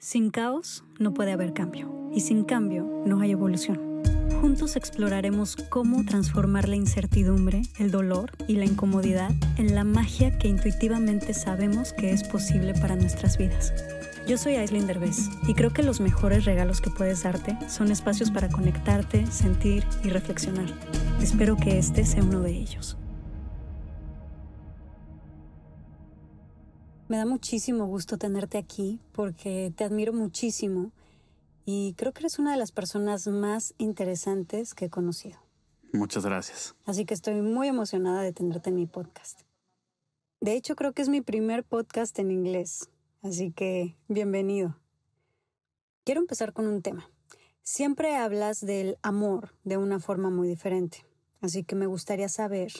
Sin caos no puede haber cambio y sin cambio no hay evolución. Juntos exploraremos cómo transformar la incertidumbre, el dolor y la incomodidad en la magia que intuitivamente sabemos que es posible para nuestras vidas. Yo soy Aislinn Derbez y creo que los mejores regalos que puedes darte son espacios para conectarte, sentir y reflexionar. Espero que este sea uno de ellos. Me da muchísimo gusto tenerte aquí porque te admiro muchísimo y creo que eres una de las personas más interesantes que he conocido. Muchas gracias. Así que estoy muy emocionada de tenerte en mi podcast. De hecho, creo que es mi primer podcast en inglés, así que bienvenido. Quiero empezar con un tema. Siempre hablas del amor de una forma muy diferente, así que me gustaría saber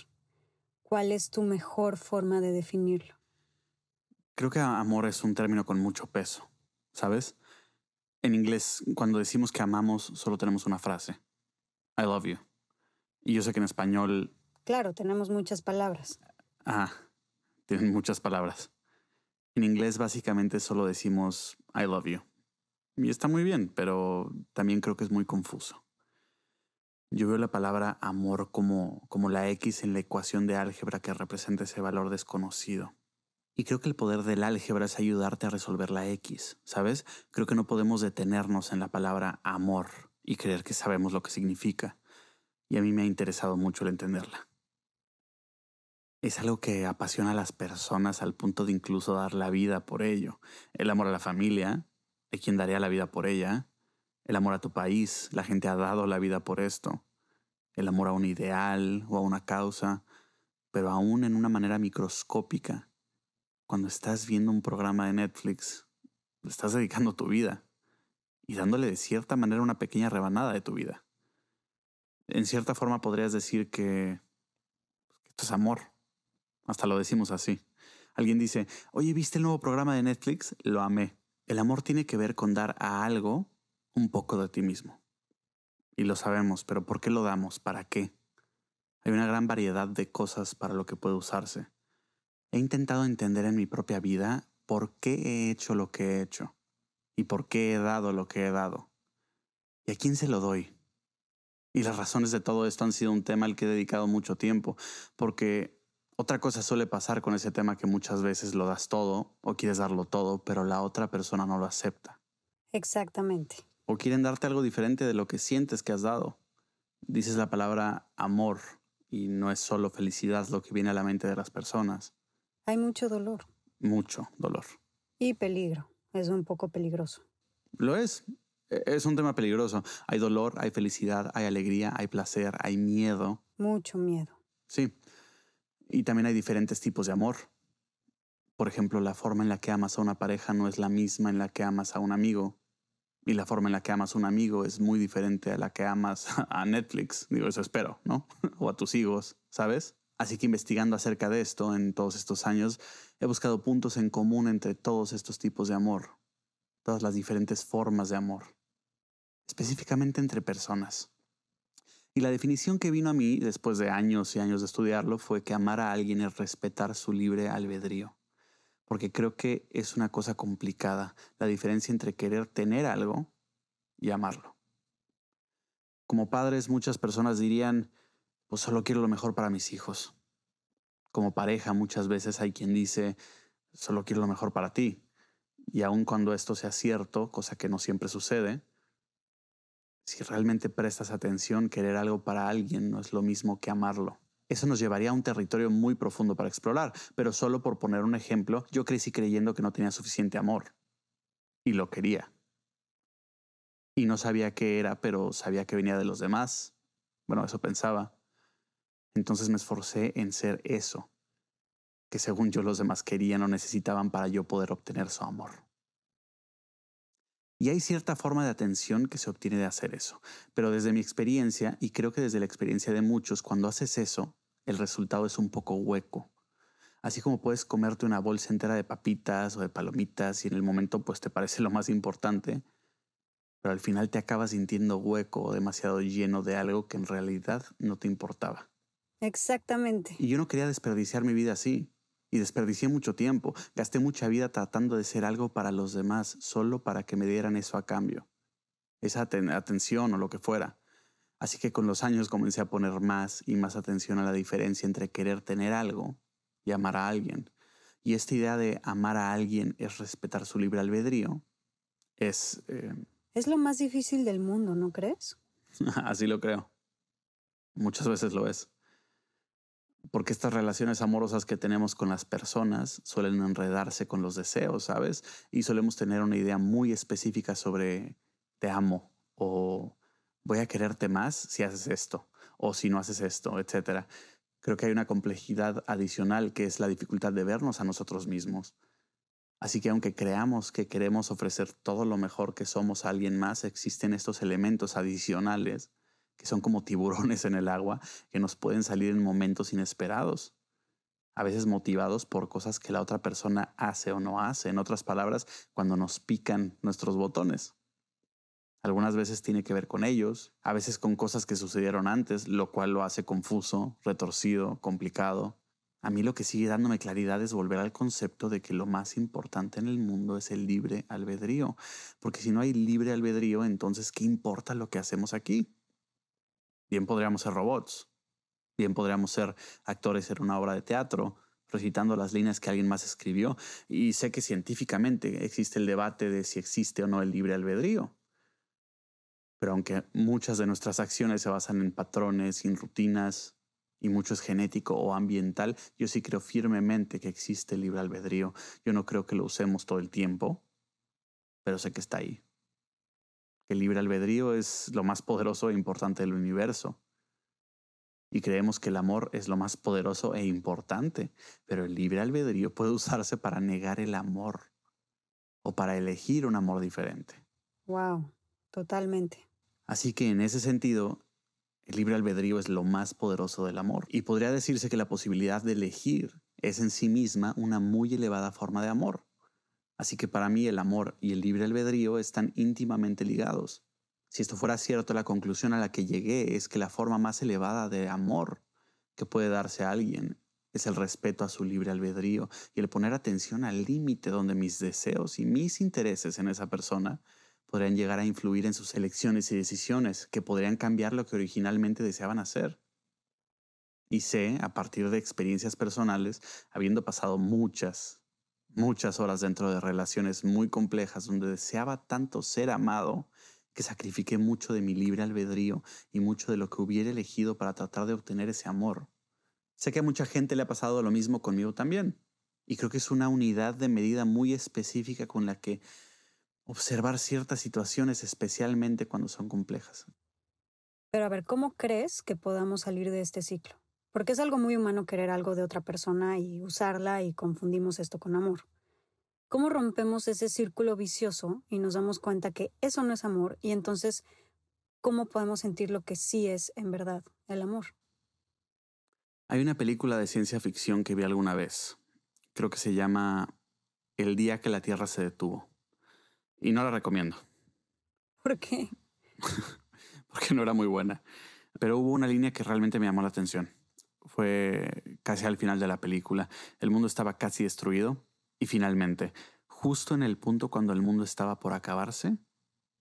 cuál es tu mejor forma de definirlo. Creo que amor es un término con mucho peso, ¿sabes? En inglés, cuando decimos que amamos, solo tenemos una frase. I love you. Y yo sé que en español... Claro, tenemos muchas palabras. Ah, tienen muchas palabras. En inglés básicamente solo decimos I love you. Y está muy bien, pero también creo que es muy confuso. Yo veo la palabra amor como, como la X en la ecuación de álgebra que representa ese valor desconocido. Y creo que el poder del álgebra es ayudarte a resolver la X, ¿sabes? Creo que no podemos detenernos en la palabra amor y creer que sabemos lo que significa. Y a mí me ha interesado mucho el entenderla. Es algo que apasiona a las personas al punto de incluso dar la vida por ello. El amor a la familia, de quien daría la vida por ella. El amor a tu país, la gente ha dado la vida por esto. El amor a un ideal o a una causa, pero aún en una manera microscópica cuando estás viendo un programa de Netflix, estás dedicando tu vida y dándole de cierta manera una pequeña rebanada de tu vida. En cierta forma podrías decir que, esto es amor. Hasta lo decimos así. Alguien dice, oye, ¿viste el nuevo programa de Netflix? Lo amé. El amor tiene que ver con dar a algo un poco de ti mismo. Y lo sabemos, pero ¿por qué lo damos? ¿Para qué? Hay una gran variedad de cosas para lo que puede usarse. He intentado entender en mi propia vida por qué he hecho lo que he hecho y por qué he dado lo que he dado. ¿Y a quién se lo doy? Y las razones de todo esto han sido un tema al que he dedicado mucho tiempo, porque otra cosa suele pasar con ese tema que muchas veces lo das todo o quieres darlo todo, pero la otra persona no lo acepta. Exactamente. O quieren darte algo diferente de lo que sientes que has dado. Dices la palabra amor y no es solo felicidad lo que viene a la mente de las personas. Hay mucho dolor. Mucho dolor. Y peligro. Es un poco peligroso. Lo es. E-, es un tema peligroso. Hay dolor, hay felicidad, hay alegría, hay placer, hay miedo. Mucho miedo. Sí. Y también hay diferentes tipos de amor. Por ejemplo, la forma en la que amas a una pareja no es la misma en la que amas a un amigo. Y la forma en la que amas a un amigo es muy diferente a la que amas a Netflix. Digo, eso espero, ¿no? o a tus hijos, ¿sabes? Así que investigando acerca de esto en todos estos años, he buscado puntos en común entre todos estos tipos de amor, todas las diferentes formas de amor, específicamente entre personas. Y la definición que vino a mí después de años y años de estudiarlo fue que amar a alguien es respetar su libre albedrío. Porque creo que es una cosa complicada la diferencia entre querer tener algo y amarlo. Como padres muchas personas dirían, pues solo quiero lo mejor para mis hijos. Como pareja muchas veces hay quien dice, solo quiero lo mejor para ti. Y aun cuando esto sea cierto, cosa que no siempre sucede, si realmente prestas atención, querer algo para alguien no es lo mismo que amarlo. Eso nos llevaría a un territorio muy profundo para explorar, pero solo por poner un ejemplo, yo crecí creyendo que no tenía suficiente amor. Y lo quería. Y no sabía qué era, pero sabía que venía de los demás. Bueno, eso pensaba. Entonces me esforcé en ser eso, que según yo los demás querían o necesitaban para yo poder obtener su amor. Y hay cierta forma de atención que se obtiene de hacer eso, pero desde mi experiencia, y creo que desde la experiencia de muchos, cuando haces eso, el resultado es un poco hueco. Así como puedes comerte una bolsa entera de papitas o de palomitas y en el momento pues te parece lo más importante, pero al final te acabas sintiendo hueco o demasiado lleno de algo que en realidad no te importaba. Exactamente. Y yo no quería desperdiciar mi vida así. y desperdicié mucho tiempo, gasté mucha vida tratando de ser algo para los demás solo para que me dieran eso a cambio, esa atención o lo que fuera. Así que con los años comencé a poner más y más atención a la diferencia entre querer tener algo y amar a alguien. Y esta idea de amar a alguien es respetar su libre albedrío. Es... Eh, es lo más difícil del mundo, ¿no crees? Así lo creo. Muchas veces lo es porque estas relaciones amorosas que tenemos con las personas suelen enredarse con los deseos, ¿sabes? Y solemos tener una idea muy específica sobre te amo o voy a quererte más si haces esto o si no haces esto, etc. Creo que hay una complejidad adicional que es la dificultad de vernos a nosotros mismos. Así que aunque creamos que queremos ofrecer todo lo mejor que somos a alguien más, existen estos elementos adicionales que son como tiburones en el agua, que nos pueden salir en momentos inesperados, a veces motivados por cosas que la otra persona hace o no hace, en otras palabras, cuando nos pican nuestros botones. Algunas veces tiene que ver con ellos, a veces con cosas que sucedieron antes, lo cual lo hace confuso, retorcido, complicado. A mí lo que sigue dándome claridad es volver al concepto de que lo más importante en el mundo es el libre albedrío, porque si no hay libre albedrío, entonces ¿qué importa lo que hacemos aquí? Bien podríamos ser robots. Bien podríamos ser actores en una obra de teatro, recitando las líneas que alguien más escribió. Y sé que científicamente existe el debate de si existe o no el libre albedrío. Pero aunque muchas de nuestras acciones se basan en patrones en rutinas, y mucho es genético o ambiental, yo sí creo firmemente que existe el libre albedrío. Yo no creo que lo usemos todo el tiempo, pero sé que está ahí que el libre albedrío es lo más poderoso e importante del universo. Y creemos que el amor es lo más poderoso e importante, pero el libre albedrío puede usarse para negar el amor o para elegir un amor diferente. Wow, totalmente. Así que en ese sentido, el libre albedrío es lo más poderoso del amor. Y podría decirse que la posibilidad de elegir es en sí misma una muy elevada forma de amor. Así que para mí el amor y el libre albedrío están íntimamente ligados. Si esto fuera cierto, la conclusión a la que llegué es que la forma más elevada de amor que puede darse a alguien es el respeto a su libre albedrío y el poner atención al límite donde mis deseos y mis intereses en esa persona podrían llegar a influir en sus elecciones y decisiones que podrían cambiar lo que originalmente deseaban hacer. Y sé, a partir de experiencias personales, habiendo pasado muchas, muchas horas dentro de relaciones muy complejas donde deseaba tanto ser amado que sacrifiqué mucho de mi libre albedrío y mucho de lo que hubiera elegido para tratar de obtener ese amor. Sé que a mucha gente le ha pasado lo mismo conmigo también, y creo que es una unidad de medida muy específica con la que observar ciertas situaciones, especialmente cuando son complejas. Pero a ver, ¿cómo crees que podamos salir de este ciclo? Porque es algo muy humano querer algo de otra persona y usarla y confundimos esto con amor. ¿Cómo rompemos ese círculo vicioso y nos damos cuenta que eso no es amor y entonces cómo podemos sentir lo que sí es en verdad el amor? Hay una película de ciencia ficción que vi alguna vez. Creo que se llama El día que la Tierra se detuvo. Y no la recomiendo. ¿Por qué? Porque no era muy buena. Pero hubo una línea que realmente me llamó la atención fue casi al final de la película. El mundo estaba casi destruido y finalmente, justo en el punto cuando el mundo estaba por acabarse,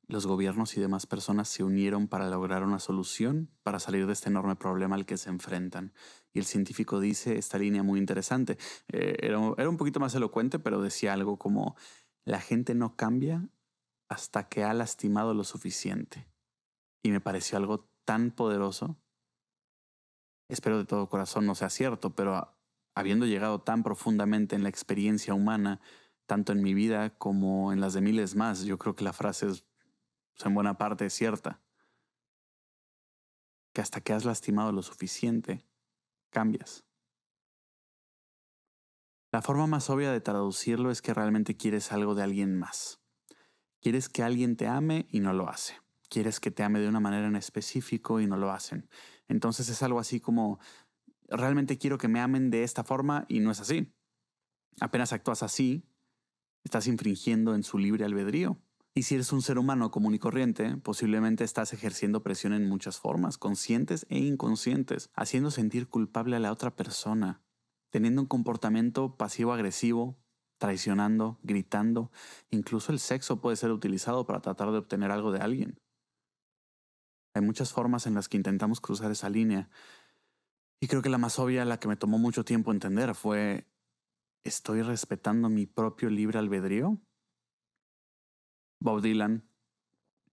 los gobiernos y demás personas se unieron para lograr una solución para salir de este enorme problema al que se enfrentan. Y el científico dice esta línea muy interesante. Eh, era, era un poquito más elocuente, pero decía algo como, la gente no cambia hasta que ha lastimado lo suficiente. Y me pareció algo tan poderoso espero de todo corazón no sea cierto, pero habiendo llegado tan profundamente en la experiencia humana, tanto en mi vida como en las de miles más, yo creo que la frase es en buena parte cierta. Que hasta que has lastimado lo suficiente, cambias. La forma más obvia de traducirlo es que realmente quieres algo de alguien más. Quieres que alguien te ame y no lo hace. Quieres que te ame de una manera en específico y no lo hacen. Entonces es algo así como, realmente quiero que me amen de esta forma y no es así. Apenas actúas así, estás infringiendo en su libre albedrío. Y si eres un ser humano común y corriente, posiblemente estás ejerciendo presión en muchas formas, conscientes e inconscientes, haciendo sentir culpable a la otra persona, teniendo un comportamiento pasivo-agresivo, traicionando, gritando. Incluso el sexo puede ser utilizado para tratar de obtener algo de alguien. Hay muchas formas en las que intentamos cruzar esa línea. Y creo que la más obvia, la que me tomó mucho tiempo entender, fue, ¿estoy respetando mi propio libre albedrío? Bob Dylan,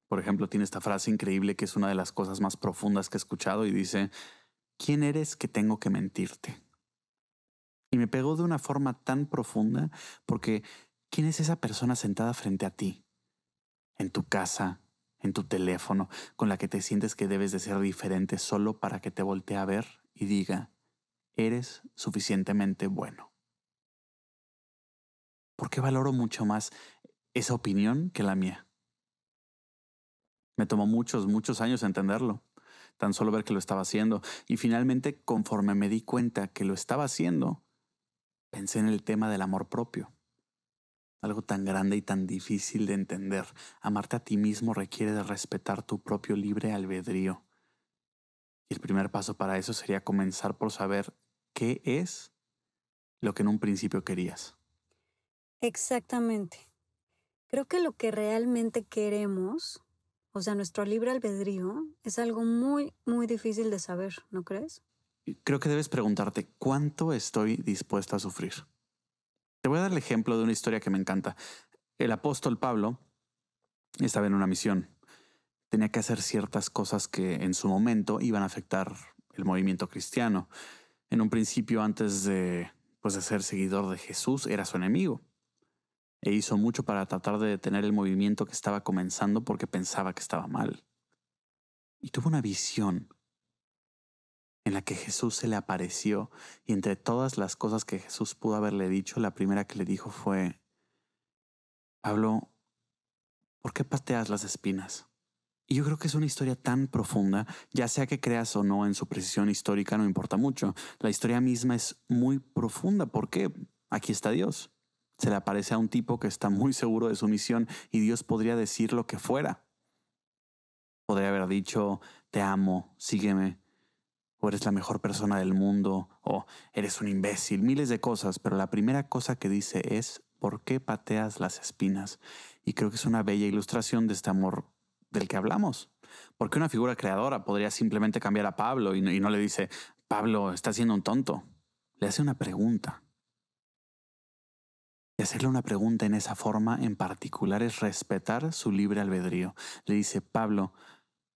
por ejemplo, tiene esta frase increíble que es una de las cosas más profundas que he escuchado y dice, ¿quién eres que tengo que mentirte? Y me pegó de una forma tan profunda porque ¿quién es esa persona sentada frente a ti? En tu casa, en tu teléfono, con la que te sientes que debes de ser diferente solo para que te voltee a ver y diga, eres suficientemente bueno. ¿Por qué valoro mucho más esa opinión que la mía? Me tomó muchos, muchos años entenderlo, tan solo ver que lo estaba haciendo, y finalmente conforme me di cuenta que lo estaba haciendo, pensé en el tema del amor propio. Algo tan grande y tan difícil de entender. Amarte a ti mismo requiere de respetar tu propio libre albedrío. Y el primer paso para eso sería comenzar por saber qué es lo que en un principio querías. Exactamente. Creo que lo que realmente queremos, o sea, nuestro libre albedrío, es algo muy, muy difícil de saber, ¿no crees? creo que debes preguntarte cuánto estoy dispuesto a sufrir. Te voy a dar el ejemplo de una historia que me encanta. El apóstol Pablo estaba en una misión. Tenía que hacer ciertas cosas que en su momento iban a afectar el movimiento cristiano. En un principio, antes de, pues, de ser seguidor de Jesús, era su enemigo. E hizo mucho para tratar de detener el movimiento que estaba comenzando porque pensaba que estaba mal. Y tuvo una visión en la que Jesús se le apareció y entre todas las cosas que Jesús pudo haberle dicho, la primera que le dijo fue, Pablo, ¿por qué pateas las espinas? Y yo creo que es una historia tan profunda, ya sea que creas o no en su precisión histórica, no importa mucho. La historia misma es muy profunda. ¿Por qué? Aquí está Dios. Se le aparece a un tipo que está muy seguro de su misión y Dios podría decir lo que fuera. Podría haber dicho, te amo, sígueme, o eres la mejor persona del mundo, o eres un imbécil, miles de cosas, pero la primera cosa que dice es, ¿por qué pateas las espinas? Y creo que es una bella ilustración de este amor del que hablamos. Porque una figura creadora podría simplemente cambiar a Pablo y no, y no le dice, Pablo, está siendo un tonto. Le hace una pregunta. Y hacerle una pregunta en esa forma en particular es respetar su libre albedrío. Le dice, Pablo,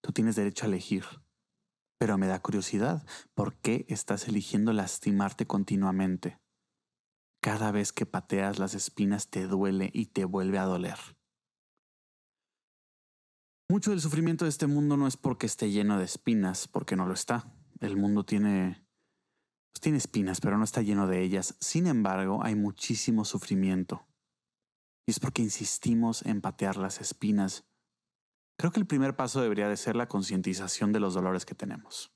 tú tienes derecho a elegir. Pero me da curiosidad, ¿por qué estás eligiendo lastimarte continuamente? Cada vez que pateas las espinas te duele y te vuelve a doler. Mucho del sufrimiento de este mundo no es porque esté lleno de espinas, porque no lo está. El mundo tiene pues tiene espinas, pero no está lleno de ellas. Sin embargo, hay muchísimo sufrimiento. Y es porque insistimos en patear las espinas Creo que el primer paso debería de ser la concientización de los dolores que tenemos,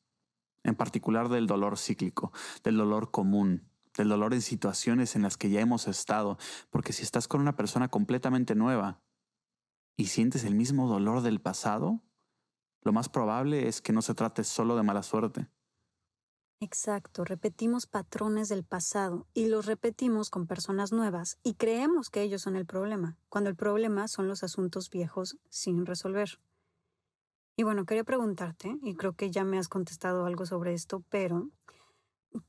en particular del dolor cíclico, del dolor común, del dolor en situaciones en las que ya hemos estado, porque si estás con una persona completamente nueva y sientes el mismo dolor del pasado, lo más probable es que no se trate solo de mala suerte, Exacto, repetimos patrones del pasado y los repetimos con personas nuevas y creemos que ellos son el problema, cuando el problema son los asuntos viejos sin resolver. Y bueno, quería preguntarte, y creo que ya me has contestado algo sobre esto, pero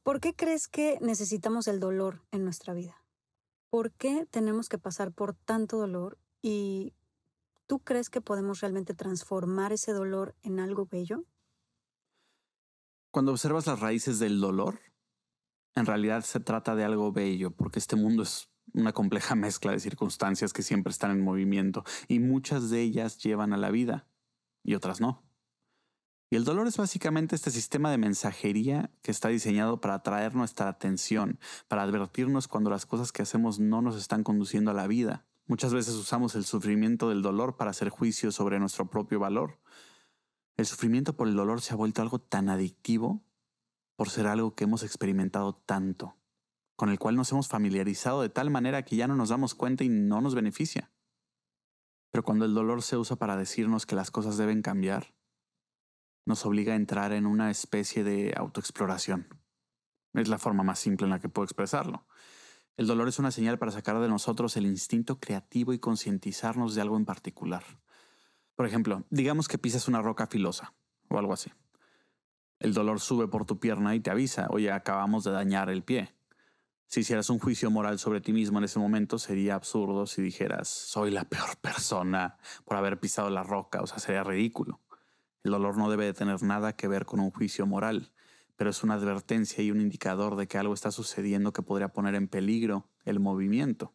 ¿por qué crees que necesitamos el dolor en nuestra vida? ¿Por qué tenemos que pasar por tanto dolor y tú crees que podemos realmente transformar ese dolor en algo bello? Cuando observas las raíces del dolor, en realidad se trata de algo bello, porque este mundo es una compleja mezcla de circunstancias que siempre están en movimiento y muchas de ellas llevan a la vida y otras no. Y el dolor es básicamente este sistema de mensajería que está diseñado para atraer nuestra atención, para advertirnos cuando las cosas que hacemos no nos están conduciendo a la vida. Muchas veces usamos el sufrimiento del dolor para hacer juicios sobre nuestro propio valor, el sufrimiento por el dolor se ha vuelto algo tan adictivo por ser algo que hemos experimentado tanto, con el cual nos hemos familiarizado de tal manera que ya no nos damos cuenta y no nos beneficia. Pero cuando el dolor se usa para decirnos que las cosas deben cambiar, nos obliga a entrar en una especie de autoexploración. Es la forma más simple en la que puedo expresarlo. El dolor es una señal para sacar de nosotros el instinto creativo y concientizarnos de algo en particular. Por ejemplo, digamos que pisas una roca filosa o algo así. El dolor sube por tu pierna y te avisa, oye, acabamos de dañar el pie. Si hicieras un juicio moral sobre ti mismo en ese momento, sería absurdo si dijeras, soy la peor persona por haber pisado la roca, o sea, sería ridículo. El dolor no debe de tener nada que ver con un juicio moral pero es una advertencia y un indicador de que algo está sucediendo que podría poner en peligro el movimiento.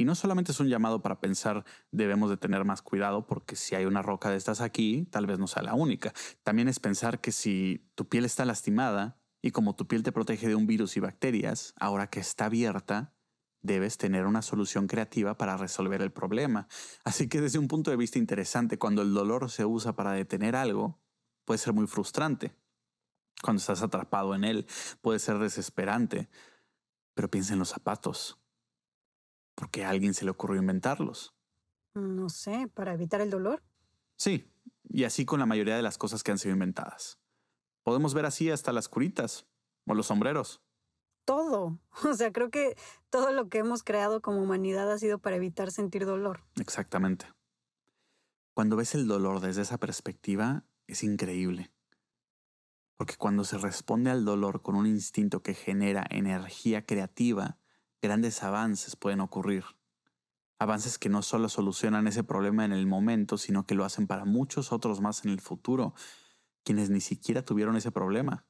Y no solamente es un llamado para pensar debemos de tener más cuidado porque si hay una roca de estas aquí, tal vez no sea la única. También es pensar que si tu piel está lastimada y como tu piel te protege de un virus y bacterias, ahora que está abierta, debes tener una solución creativa para resolver el problema. Así que desde un punto de vista interesante, cuando el dolor se usa para detener algo, puede ser muy frustrante cuando estás atrapado en él, puede ser desesperante. Pero piensa en los zapatos. ¿Por qué a alguien se le ocurrió inventarlos? No sé, para evitar el dolor. Sí, y así con la mayoría de las cosas que han sido inventadas. Podemos ver así hasta las curitas o los sombreros. Todo. O sea, creo que todo lo que hemos creado como humanidad ha sido para evitar sentir dolor. Exactamente. Cuando ves el dolor desde esa perspectiva, es increíble. Porque cuando se responde al dolor con un instinto que genera energía creativa, grandes avances pueden ocurrir. Avances que no solo solucionan ese problema en el momento, sino que lo hacen para muchos otros más en el futuro, quienes ni siquiera tuvieron ese problema.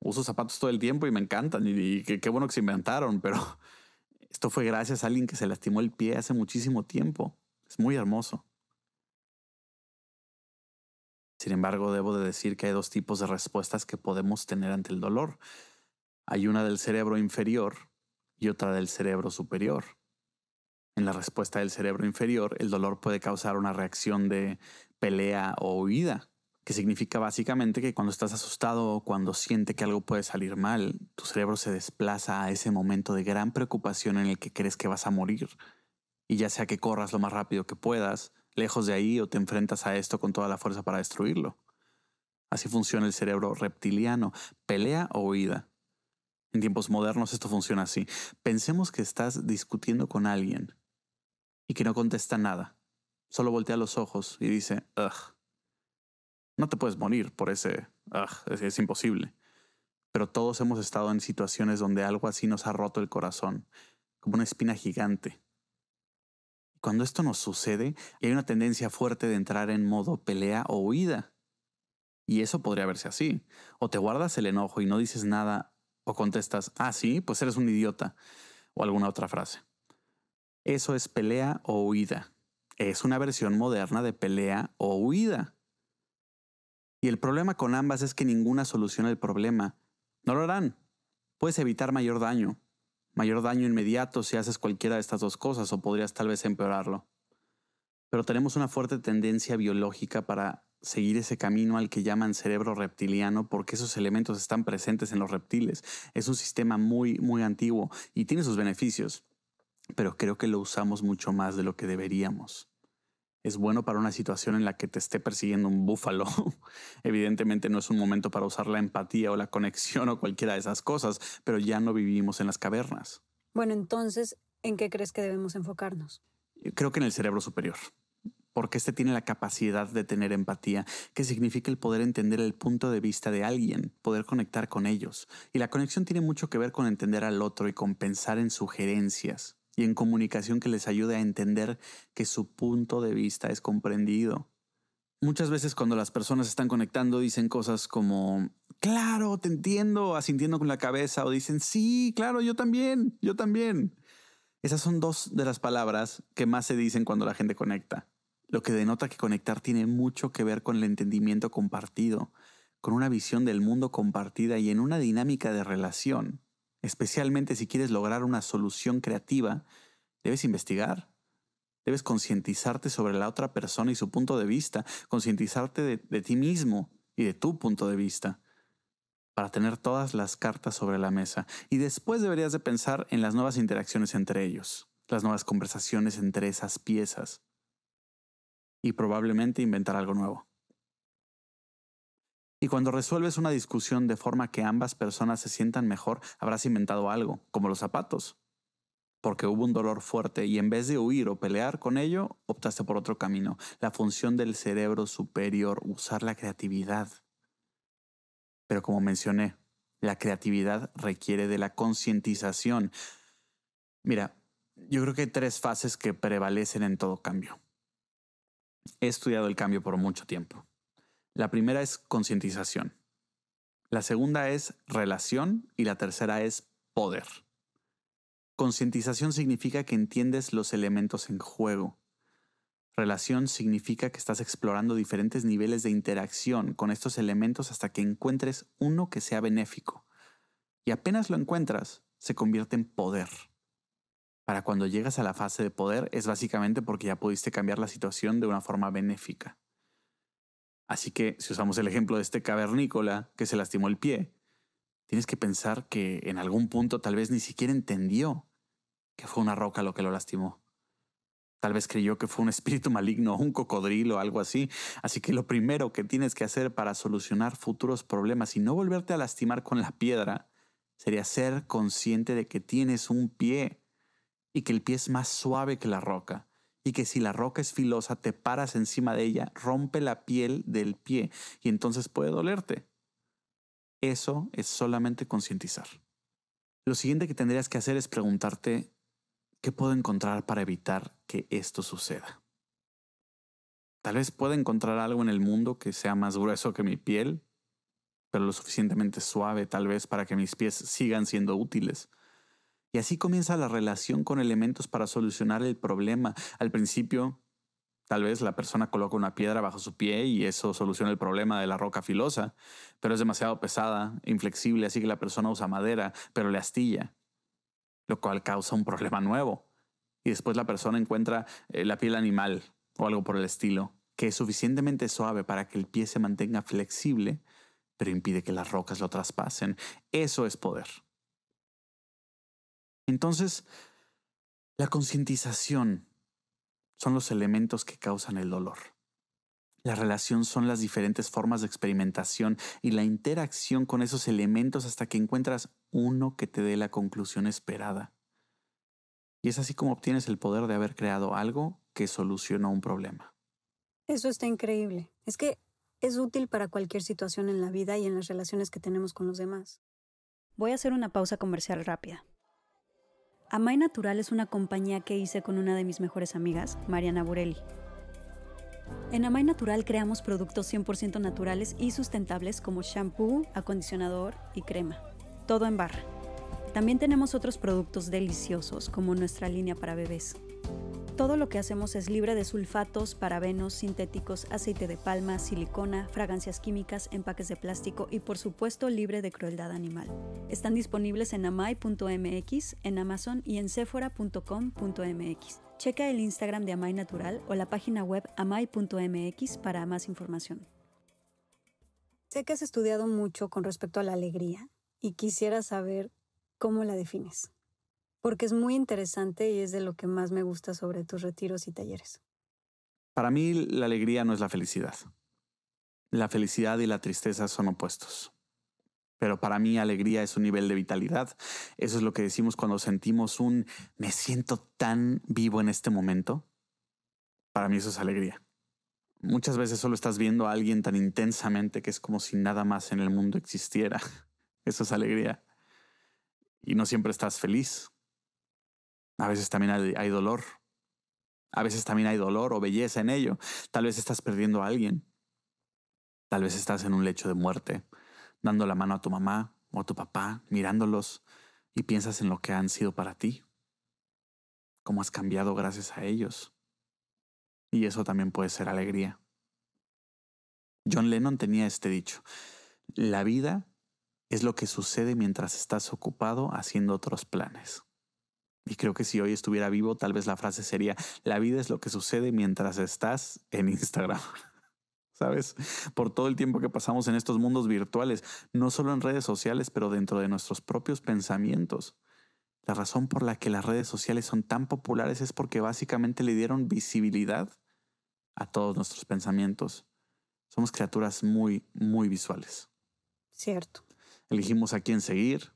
Uso zapatos todo el tiempo y me encantan y, qué bueno que se inventaron, pero esto fue gracias a alguien que se lastimó el pie hace muchísimo tiempo. Es muy hermoso. Sin embargo, debo de decir que hay dos tipos de respuestas que podemos tener ante el dolor. Hay una del cerebro inferior y otra del cerebro superior. En la respuesta del cerebro inferior, el dolor puede causar una reacción de pelea o huida, que significa básicamente que cuando estás asustado o cuando siente que algo puede salir mal, tu cerebro se desplaza a ese momento de gran preocupación en el que crees que vas a morir. Y ya sea que corras lo más rápido que puedas, lejos de ahí o te enfrentas a esto con toda la fuerza para destruirlo. Así funciona el cerebro reptiliano, pelea o huida. En tiempos modernos esto funciona así. Pensemos que estás discutiendo con alguien y que no contesta nada. Solo voltea los ojos y dice, ugh. No te puedes morir por ese, ugh, es, es imposible. Pero todos hemos estado en situaciones donde algo así nos ha roto el corazón, como una espina gigante cuando esto nos sucede, hay una tendencia fuerte de entrar en modo pelea o huida. Y eso podría verse así. O te guardas el enojo y no dices nada, o contestas, ah, sí, pues eres un idiota, o alguna otra frase. Eso es pelea o huida. Es una versión moderna de pelea o huida. Y el problema con ambas es que ninguna soluciona el problema. No lo harán. Puedes evitar mayor daño, mayor daño inmediato si haces cualquiera de estas dos cosas o podrías tal vez empeorarlo. Pero tenemos una fuerte tendencia biológica para seguir ese camino al que llaman cerebro reptiliano porque esos elementos están presentes en los reptiles. Es un sistema muy, muy antiguo y tiene sus beneficios, pero creo que lo usamos mucho más de lo que deberíamos es bueno para una situación en la que te esté persiguiendo un búfalo. Evidentemente no es un momento para usar la empatía o la conexión o cualquiera de esas cosas, pero ya no vivimos en las cavernas. Bueno, entonces, ¿en qué crees que debemos enfocarnos? Creo que en el cerebro superior, porque este tiene la capacidad de tener empatía, que significa el poder entender el punto de vista de alguien, poder conectar con ellos. Y la conexión tiene mucho que ver con entender al otro y con pensar en sugerencias y en comunicación que les ayude a entender que su punto de vista es comprendido. Muchas veces cuando las personas están conectando dicen cosas como, claro, te entiendo, asintiendo con la cabeza, o dicen, sí, claro, yo también, yo también. Esas son dos de las palabras que más se dicen cuando la gente conecta, lo que denota que conectar tiene mucho que ver con el entendimiento compartido, con una visión del mundo compartida y en una dinámica de relación. Especialmente si quieres lograr una solución creativa, debes investigar. Debes concientizarte sobre la otra persona y su punto de vista, concientizarte de, de, ti mismo y de tu punto de vista, para tener todas las cartas sobre la mesa. Y después deberías de pensar en las nuevas interacciones entre ellos, las nuevas conversaciones entre esas piezas, y probablemente inventar algo nuevo. Y cuando resuelves una discusión de forma que ambas personas se sientan mejor, habrás inventado algo, como los zapatos. Porque hubo un dolor fuerte y en vez de huir o pelear con ello, optaste por otro camino, la función del cerebro superior, usar la creatividad. Pero como mencioné, la creatividad requiere de la concientización. Mira, yo creo que hay tres fases que prevalecen en todo cambio. He estudiado el cambio por mucho tiempo. La primera es concientización. La segunda es relación y la tercera es poder. Concientización significa que entiendes los elementos en juego. Relación significa que estás explorando diferentes niveles de interacción con estos elementos hasta que encuentres uno que sea benéfico. Y apenas lo encuentras, se convierte en poder. Para cuando llegas a la fase de poder es básicamente porque ya pudiste cambiar la situación de una forma benéfica. Así que si usamos el ejemplo de este cavernícola que se lastimó el pie, tienes que pensar que en algún punto tal vez ni siquiera entendió que fue una roca lo que lo lastimó. Tal vez creyó que fue un espíritu maligno, un cocodrilo o algo así. Así que lo primero que tienes que hacer para solucionar futuros problemas y no volverte a lastimar con la piedra sería ser consciente de que tienes un pie y que el pie es más suave que la roca y que si la roca es filosa te paras encima de ella, rompe la piel del pie y entonces puede dolerte. Eso es solamente concientizar. Lo siguiente que tendrías que hacer es preguntarte, ¿qué puedo encontrar para evitar que esto suceda? Tal vez pueda encontrar algo en el mundo que sea más grueso que mi piel, pero lo suficientemente suave tal vez para que mis pies sigan siendo útiles. Y así comienza la relación con elementos para solucionar el problema. Al principio, tal vez la persona coloca una piedra bajo su pie y eso soluciona el problema de la roca filosa, pero es demasiado pesada, inflexible, así que la persona usa madera, pero le astilla lo cual causa un problema nuevo. Y después la persona encuentra eh, la piel animal o algo por el estilo, que es suficientemente suave para que el pie se mantenga flexible, pero impide que las rocas lo traspasen. Eso es poder. Entonces, la concientización son los elementos que causan el dolor. La relación son las diferentes formas de experimentación y la interacción con esos elementos hasta que encuentras uno que te dé la conclusión esperada. Y es así como obtienes el poder de haber creado algo que solucionó un problema. Eso está increíble. Es que es útil para cualquier situación en la vida y en las relaciones que tenemos con los demás. Voy a hacer una pausa comercial rápida. Amay Natural es una compañía que hice con una de mis mejores amigas, Mariana Burelli. En Amay Natural creamos productos 100% naturales y sustentables como shampoo, acondicionador y crema. Todo en barra. También tenemos otros productos deliciosos como nuestra línea para bebés. Todo lo que hacemos es libre de sulfatos, parabenos, sintéticos, aceite de palma, silicona, fragancias químicas, empaques de plástico y por supuesto libre de crueldad animal. Están disponibles en amai.mx, en Amazon y en sephora.com.mx. Checa el Instagram de Amai Natural o la página web amai.mx para más información. Sé que has estudiado mucho con respecto a la alegría y quisiera saber cómo la defines, porque es muy interesante y es de lo que más me gusta sobre tus retiros y talleres. Para mí la alegría no es la felicidad. La felicidad y la tristeza son opuestos. Pero para mí alegría es un nivel de vitalidad. Eso es lo que decimos cuando sentimos un me siento tan vivo en este momento. Para mí eso es alegría. Muchas veces solo estás viendo a alguien tan intensamente que es como si nada más en el mundo existiera. Eso es alegría. Y no siempre estás feliz. A veces también hay, hay dolor. A veces también hay dolor o belleza en ello. Tal vez estás perdiendo a alguien. Tal vez estás en un lecho de muerte dando la mano a tu mamá o a tu papá, mirándolos y piensas en lo que han sido para ti, cómo has cambiado gracias a ellos. Y eso también puede ser alegría. John Lennon tenía este dicho, la vida es lo que sucede mientras estás ocupado haciendo otros planes. Y creo que si hoy estuviera vivo, tal vez la frase sería, la vida es lo que sucede mientras estás en Instagram. ¿sabes? Por todo el tiempo que pasamos en estos mundos virtuales, no solo en redes sociales, pero dentro de nuestros propios pensamientos. La razón por la que las redes sociales son tan populares es porque básicamente le dieron visibilidad a todos nuestros pensamientos. Somos criaturas muy, muy visuales. Cierto. Elegimos a quién seguir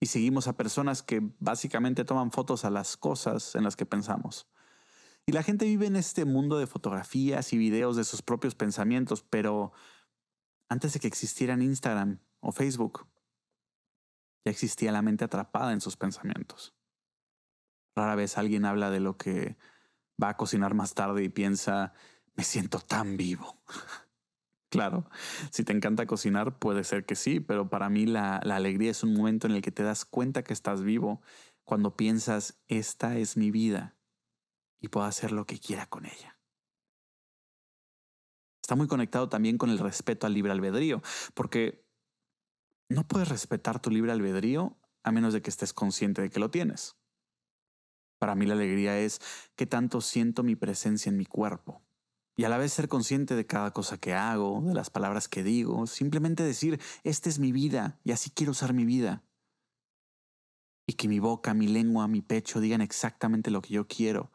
y seguimos a personas que básicamente toman fotos a las cosas en las que pensamos. Y la gente vive en este mundo de fotografías y videos de sus propios pensamientos, pero antes de que existieran Instagram o Facebook, ya existía la mente atrapada en sus pensamientos. Rara vez alguien habla de lo que va a cocinar más tarde y piensa, me siento tan vivo. claro, si te encanta cocinar puede ser que sí, pero para mí la, alegría es un momento en el que te das cuenta que estás vivo cuando piensas, esta es mi vida y puedo hacer lo que quiera con ella. Está muy conectado también con el respeto al libre albedrío, porque no puedes respetar tu libre albedrío a menos de que estés consciente de que lo tienes. Para mí la alegría es que tanto siento mi presencia en mi cuerpo y a la vez ser consciente de cada cosa que hago, de las palabras que digo, simplemente decir, esta es mi vida y así quiero usar mi vida. Y que mi boca, mi lengua, mi pecho digan exactamente lo que yo quiero.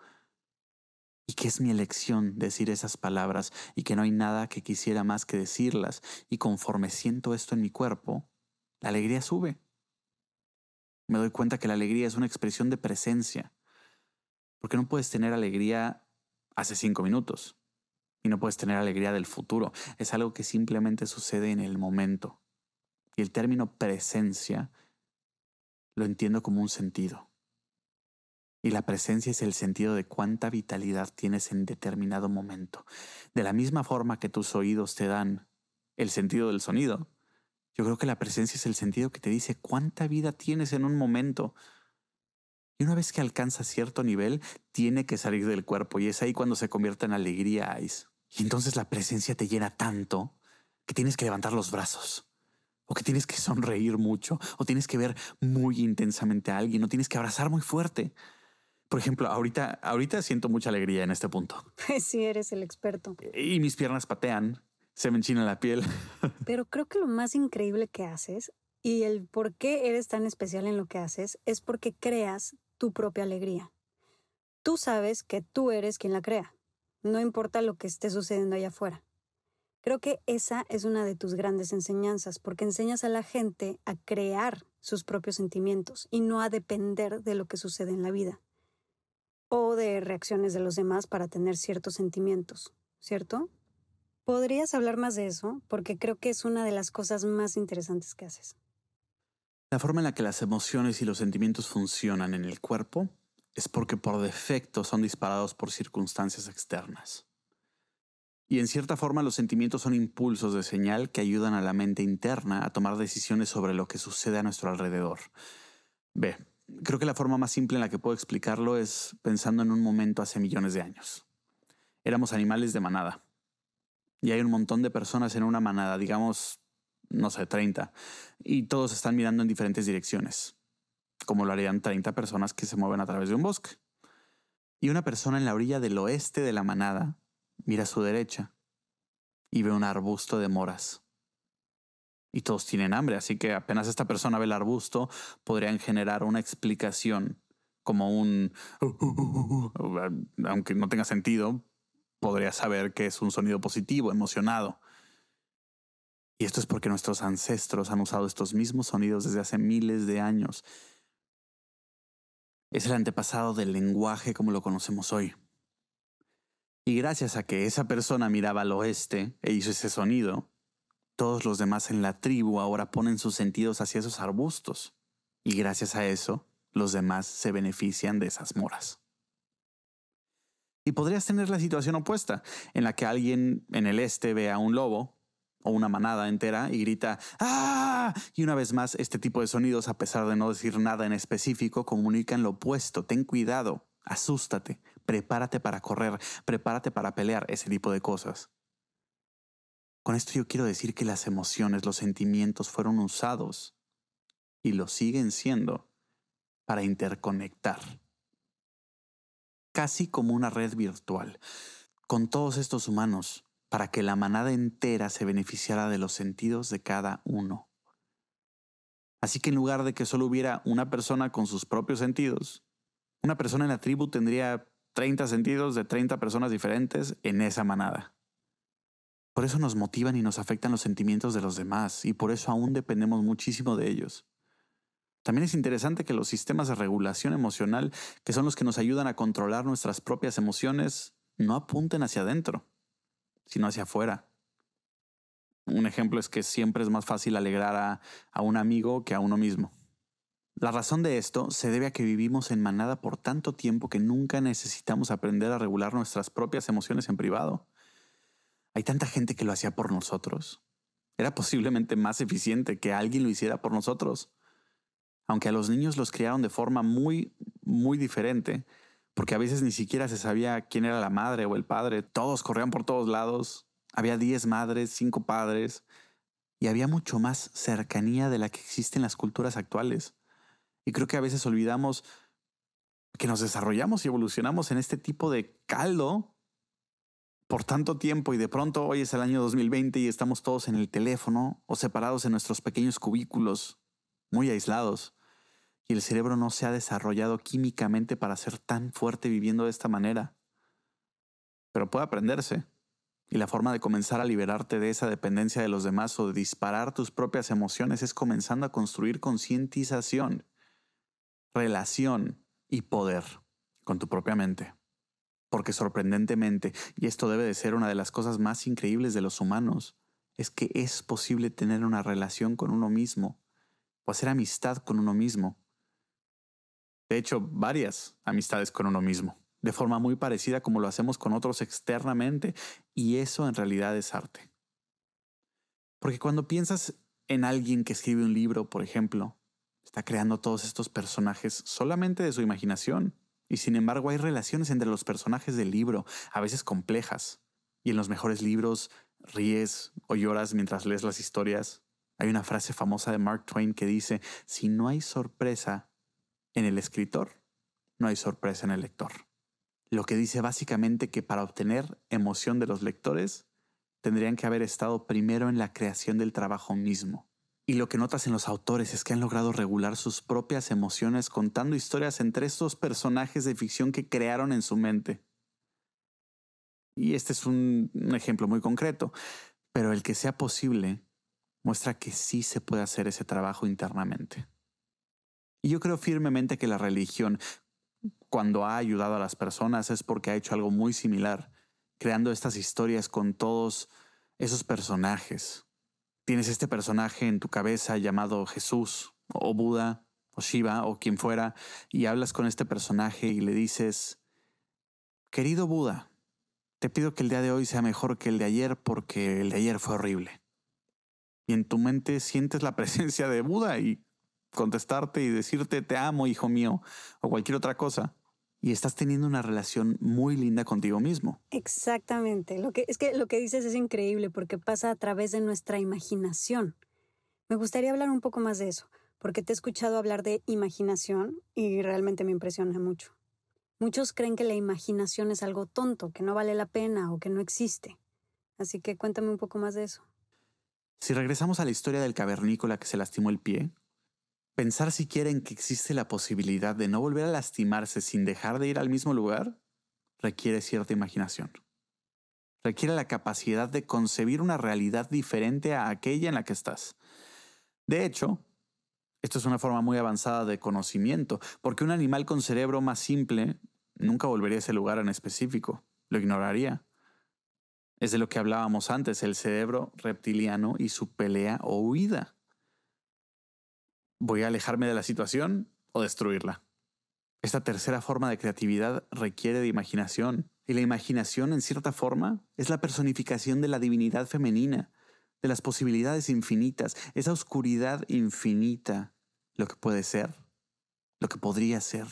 Y que es mi elección decir esas palabras y que no hay nada que quisiera más que decirlas. Y conforme siento esto en mi cuerpo, la alegría sube. Me doy cuenta que la alegría es una expresión de presencia. Porque no puedes tener alegría hace cinco minutos y no puedes tener alegría del futuro. Es algo que simplemente sucede en el momento. Y el término presencia lo entiendo como un sentido. Y la presencia es el sentido de cuánta vitalidad tienes en determinado momento. De la misma forma que tus oídos te dan el sentido del sonido, yo creo que la presencia es el sentido que te dice cuánta vida tienes en un momento y una vez que alcanza cierto nivel, tiene que salir del cuerpo y es ahí cuando se convierte en alegría, Ice. Y entonces la presencia te llena tanto que tienes que levantar los brazos. O que tienes que sonreír mucho, o tienes que ver muy intensamente a alguien, o tienes que abrazar muy fuerte. Por ejemplo, ahorita, ahorita siento mucha alegría en este punto. Pues sí, eres el experto. Y mis piernas patean, se me enchina la piel. Pero creo que lo más increíble que haces y el por qué eres tan especial en lo que haces es porque creas tu propia alegría. Tú sabes que tú eres quien la crea, no importa lo que esté sucediendo allá afuera. Creo que esa es una de tus grandes enseñanzas, porque enseñas a la gente a crear sus propios sentimientos y no a depender de lo que sucede en la vida o de reacciones de los demás para tener ciertos sentimientos, ¿cierto? ¿Podrías hablar más de eso? Porque creo que es una de las cosas más interesantes que haces. La forma en la que las emociones y los sentimientos funcionan en el cuerpo es porque por defecto son disparados por circunstancias externas. Y en cierta forma los sentimientos son impulsos de señal que ayudan a la mente interna a tomar decisiones sobre lo que sucede a nuestro alrededor. Ve, creo que la forma más simple en la que puedo explicarlo es pensando en un momento hace millones de años. Éramos animales de manada. Y hay un montón de personas en una manada, digamos no sé, 30, y todos están mirando en diferentes direcciones, como lo harían 30 personas que se mueven a través de un bosque. Y una persona en la orilla del oeste de la manada mira a su derecha y ve un arbusto de moras. Y todos tienen hambre, así que apenas esta persona ve el arbusto, podrían generar una explicación como un... aunque no tenga sentido, podría saber que es un sonido positivo, emocionado. Y esto es porque nuestros ancestros han usado estos mismos sonidos desde hace miles de años. Es el antepasado del lenguaje como lo conocemos hoy. Y gracias a que esa persona miraba al oeste e hizo ese sonido, todos los demás en la tribu ahora ponen sus sentidos hacia esos arbustos. Y gracias a eso, los demás se benefician de esas moras. Y podrías tener la situación opuesta, en la que alguien en el este ve a un lobo o una manada entera y grita ¡Ah! Y una vez más, este tipo de sonidos, a pesar de no decir nada en específico, comunican lo opuesto. Ten cuidado, asústate, prepárate para correr, prepárate para pelear, ese tipo de cosas. Con esto yo quiero decir que las emociones, los sentimientos fueron usados y lo siguen siendo para interconectar. Casi como una red virtual, con todos estos humanos para que la manada entera se beneficiara de los sentidos de cada uno. Así que en lugar de que solo hubiera una persona con sus propios sentidos, una persona en la tribu tendría 30 sentidos de 30 personas diferentes en esa manada. Por eso nos motivan y nos afectan los sentimientos de los demás y por eso aún dependemos muchísimo de ellos. También es interesante que los sistemas de regulación emocional, que son los que nos ayudan a controlar nuestras propias emociones, no apunten hacia adentro, sino hacia afuera. Un ejemplo es que siempre es más fácil alegrar a, a, un amigo que a uno mismo. La razón de esto se debe a que vivimos en manada por tanto tiempo que nunca necesitamos aprender a regular nuestras propias emociones en privado. Hay tanta gente que lo hacía por nosotros. Era posiblemente más eficiente que alguien lo hiciera por nosotros aunque a los niños los criaron de forma muy, muy diferente, porque a veces ni siquiera se sabía quién era la madre o el padre, todos corrían por todos lados, había 10 madres, 5 padres, y había mucho más cercanía de la que existe en las culturas actuales. Y creo que a veces olvidamos que nos desarrollamos y evolucionamos en este tipo de caldo por tanto tiempo y de pronto hoy es el año 2020 y estamos todos en el teléfono o separados en nuestros pequeños cubículos, muy aislados y el cerebro no se ha desarrollado químicamente para ser tan fuerte viviendo de esta manera. Pero puede aprenderse. Y la forma de comenzar a liberarte de esa dependencia de los demás o de disparar tus propias emociones es comenzando a construir concientización, relación y poder con tu propia mente. Porque sorprendentemente, y esto debe de ser una de las cosas más increíbles de los humanos, es que es posible tener una relación con uno mismo o hacer amistad con uno mismo de hecho, varias amistades con uno mismo, de forma muy parecida como lo hacemos con otros externamente, y eso en realidad es arte. Porque cuando piensas en alguien que escribe un libro, por ejemplo, está creando todos estos personajes solamente de su imaginación, y sin embargo hay relaciones entre los personajes del libro, a veces complejas, y en los mejores libros ríes o lloras mientras lees las historias. Hay una frase famosa de Mark Twain que dice, si no hay sorpresa en el escritor, no hay sorpresa en el lector. Lo que dice básicamente que para obtener emoción de los lectores, tendrían que haber estado primero en la creación del trabajo mismo. Y lo que notas en los autores es que han logrado regular sus propias emociones contando historias entre estos personajes de ficción que crearon en su mente. Y este es un, ejemplo muy concreto, pero el que sea posible muestra que sí se puede hacer ese trabajo internamente. Y yo creo firmemente que la religión, cuando ha ayudado a las personas, es porque ha hecho algo muy similar, creando estas historias con todos esos personajes. Tienes este personaje en tu cabeza llamado Jesús, o Buda, o Shiva, o quien fuera, y hablas con este personaje y le dices, querido Buda, te pido que el día de hoy sea mejor que el de ayer porque el de ayer fue horrible. Y en tu mente sientes la presencia de Buda y contestarte y decirte te amo, hijo mío, o cualquier otra cosa. Y estás teniendo una relación muy linda contigo mismo. Exactamente. Lo que, es que lo que dices es increíble porque pasa a través de nuestra imaginación. Me gustaría hablar un poco más de eso, porque te he escuchado hablar de imaginación y realmente me impresiona mucho. Muchos creen que la imaginación es algo tonto, que no vale la pena o que no existe. Así que cuéntame un poco más de eso. Si regresamos a la historia del cavernícola que se lastimó el pie, Pensar siquiera en que existe la posibilidad de no volver a lastimarse sin dejar de ir al mismo lugar requiere cierta imaginación. Requiere la capacidad de concebir una realidad diferente a aquella en la que estás. De hecho, esto es una forma muy avanzada de conocimiento, porque un animal con cerebro más simple nunca volvería a ese lugar en específico, lo ignoraría. Es de lo que hablábamos antes, el cerebro reptiliano y su pelea o huida. ¿Voy a alejarme de la situación o destruirla? Esta tercera forma de creatividad requiere de imaginación, y la imaginación, en cierta forma, es la personificación de la divinidad femenina, de las posibilidades infinitas, esa oscuridad infinita, lo que puede ser, lo que podría ser,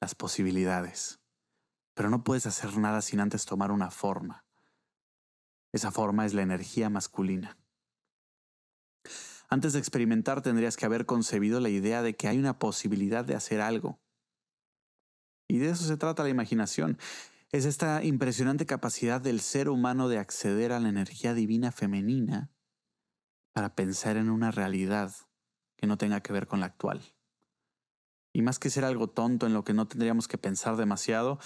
las posibilidades. Pero no puedes hacer nada sin antes tomar una forma. Esa forma es la energía masculina. Antes de experimentar tendrías que haber concebido la idea de que hay una posibilidad de hacer algo. Y de eso se trata la imaginación. Es esta impresionante capacidad del ser humano de acceder a la energía divina femenina para pensar en una realidad que no tenga que ver con la actual. Y más que ser algo tonto en lo que no tendríamos que pensar demasiado,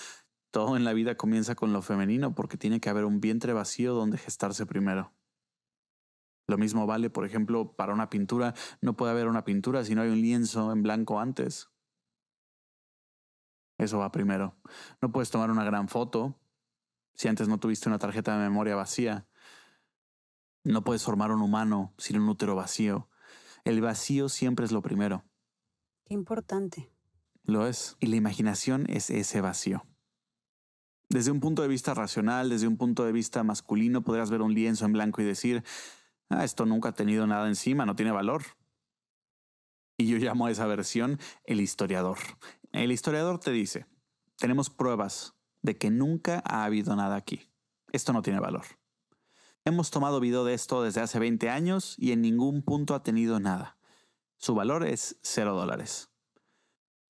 Todo en la vida comienza con lo femenino porque tiene que haber un vientre vacío donde gestarse primero. Lo mismo vale, por ejemplo, para una pintura. No puede haber una pintura si no hay un lienzo en blanco antes. Eso va primero. No puedes tomar una gran foto si antes no tuviste una tarjeta de memoria vacía. No puedes formar un humano sin un útero vacío. El vacío siempre es lo primero. Qué importante. Lo es. Y la imaginación es ese vacío. Desde un punto de vista racional, desde un punto de vista masculino, podrías ver un lienzo en blanco y decir, ah, esto nunca ha tenido nada encima, no tiene valor. Y yo llamo a esa versión el historiador. El historiador te dice, tenemos pruebas de que nunca ha habido nada aquí. Esto no tiene valor. Hemos tomado video de esto desde hace 20 años y en ningún punto ha tenido nada. Su valor es cero dólares.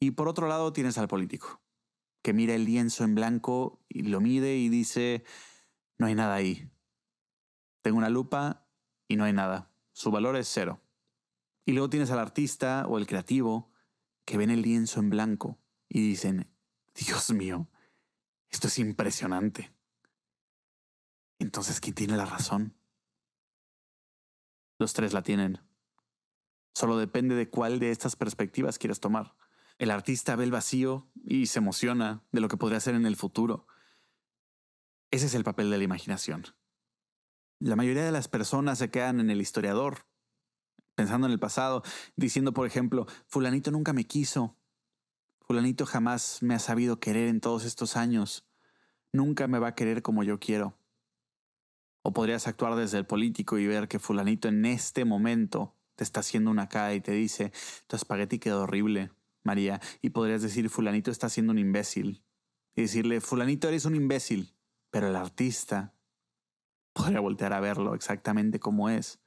Y por otro lado tienes al político, que mira el lienzo en blanco y lo mide y dice, no hay nada ahí. Tengo una lupa y no hay nada. Su valor es cero. Y luego tienes al artista o el creativo que ven el lienzo en blanco y dicen, Dios mío, esto es impresionante. Entonces, ¿quién tiene la razón? Los tres la tienen. Solo depende de cuál de estas perspectivas quieras tomar. El artista ve el vacío y se emociona de lo que podría ser en el futuro. Ese es el papel de la imaginación. La mayoría de las personas se quedan en el historiador, pensando en el pasado, diciendo, por ejemplo, fulanito nunca me quiso, fulanito jamás me ha sabido querer en todos estos años, nunca me va a querer como yo quiero. O podrías actuar desde el político y ver que fulanito en este momento te está haciendo una cara y te dice, tu espagueti quedó horrible, María, y podrías decir, fulanito está siendo un imbécil. Y decirle, fulanito eres un imbécil. Pero el artista podría voltear a verlo exactamente como es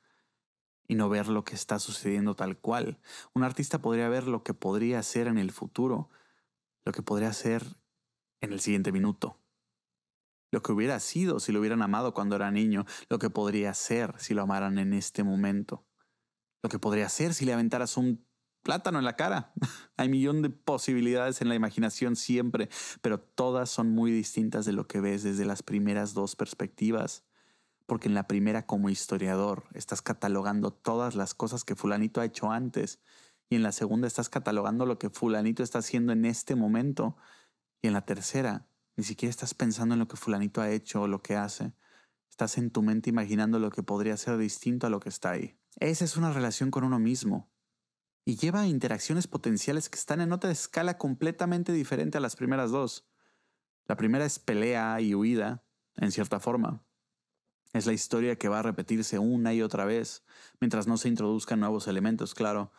y no ver lo que está sucediendo tal cual. Un artista podría ver lo que podría ser en el futuro, lo que podría ser en el siguiente minuto, lo que hubiera sido si lo hubieran amado cuando era niño, lo que podría ser si lo amaran en este momento, lo que podría ser si le aventaras un plátano en la cara. Hay millón de posibilidades en la imaginación siempre, pero todas son muy distintas de lo que ves desde las primeras dos perspectivas. Porque en la primera como historiador estás catalogando todas las cosas que fulanito ha hecho antes y en la segunda estás catalogando lo que fulanito está haciendo en este momento y en la tercera ni siquiera estás pensando en lo que fulanito ha hecho o lo que hace. Estás en tu mente imaginando lo que podría ser distinto a lo que está ahí. Esa es una relación con uno mismo y lleva a interacciones potenciales que están en otra escala completamente diferente a las primeras dos. La primera es pelea y huida, en cierta forma. Es la historia que va a repetirse una y otra vez, mientras no se introduzcan nuevos elementos, claro.